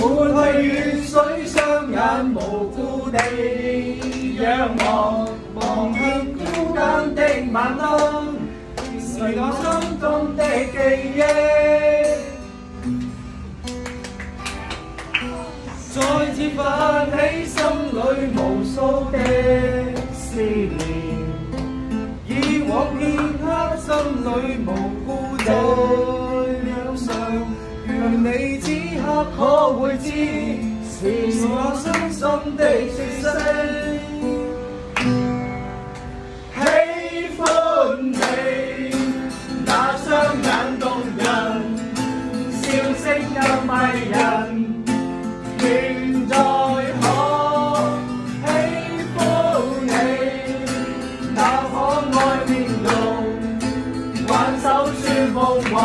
抹去雨水，双眼无辜地仰望，望向孤单的晚安，是我心中的记忆。再次泛起心里无数的思念，以往片刻心里无故地憂傷，讓你此刻可会知，是我深深的说声。喜欢你那双眼动人，笑声更迷人。现在可喜欢你那可爱面容，挽手说梦话，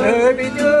Herbie Doe.